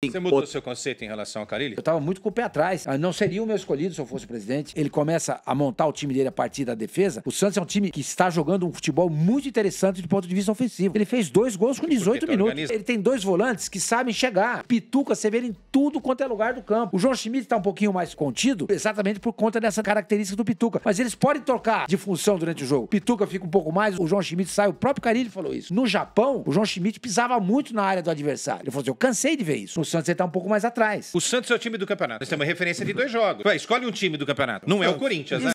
Você mudou o seu conceito em relação ao Carilli? Eu tava muito com o pé atrás. Ah, Não seria o meu escolhido se eu fosse presidente. Ele começa a montar o time dele a partir da defesa. O Santos é um time que está jogando um futebol muito interessante do ponto de vista ofensivo. Ele fez dois gols com 18 tu minutos. organiza. Ele tem dois volantes que sabem chegar. Pituca, Severino em tudo quanto é lugar do campo. O João Schmidt tá um pouquinho mais contido, exatamente por conta dessa característica do Pituca. Mas eles podem trocar de função durante o jogo. Pituca fica um pouco mais, o João Schmidt sai. O próprio Carilli falou isso. No Japão, o João Schmidt pisava muito na área do adversário. Ele falou assim: eu cansei de ver isso. No Santos ele tá um pouco mais atrás. O Santos é o time do campeonato. Nós temos referência de dois jogos. Escolhe um time do campeonato. Não é o Corinthians, né?